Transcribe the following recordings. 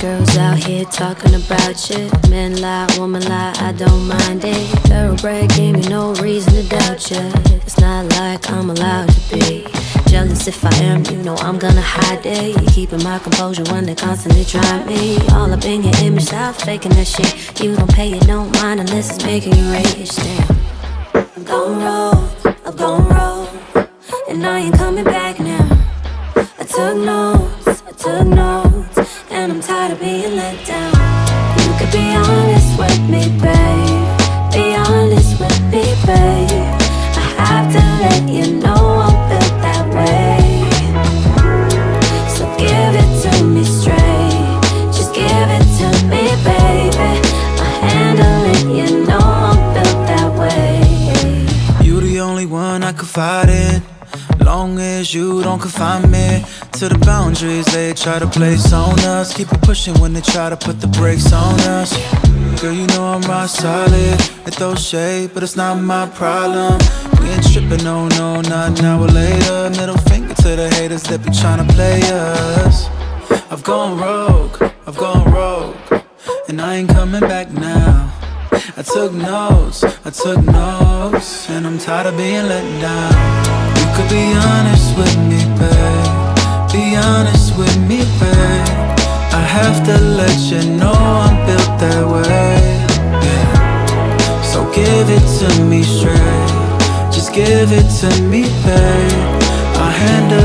Girls out here talking about you. Men lie, woman lie, I don't mind it. Thoroughbred gave me no reason to doubt you. It's not like I'm allowed to be. Jealous if I am, you know I'm gonna hide it. Keeping my composure when they constantly try me. All up in your image, stop faking that shit. You don't pay it no mind unless it's making you rich. Damn. I'm gone road, I'm gone road, and I ain't coming back now. I took notes, I took notes, and I'm tired of being let down. You could be honest with me, babe. Be honest with me, babe. I have to let you know I'm built that way. So give it to me straight. Just give it to me, baby. I handle it, you know I'm built that way. You're the only one I confide in. Long as you don't confine me to the boundaries they try to place on us. Keep it pushing when they try to put the brakes on us. Girl, you know I'm rock solid. They throw shade, but it's not my problem. We ain't tripping, no, no, not an hour later. Middle finger to the haters that be trying to play us. I've gone rogue, I've gone rogue, and I ain't coming back now. I took notes, I took notes, and I'm tired of being let down. Could be honest with me, babe. Be honest with me, babe. I have to let you know I'm built that way. Yeah. So give it to me straight. Just give it to me, babe. I'll handle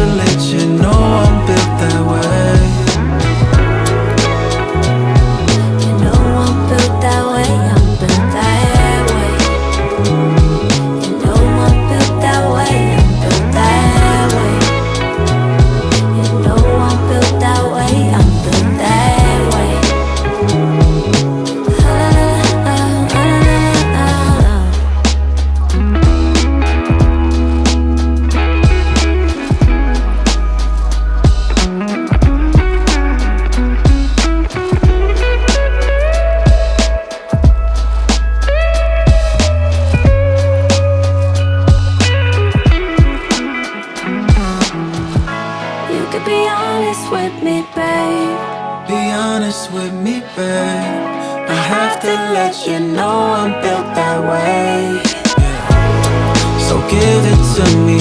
honest with me, babe. Be honest with me, babe. I have to let you know I'm built that way. Yeah. So give it to me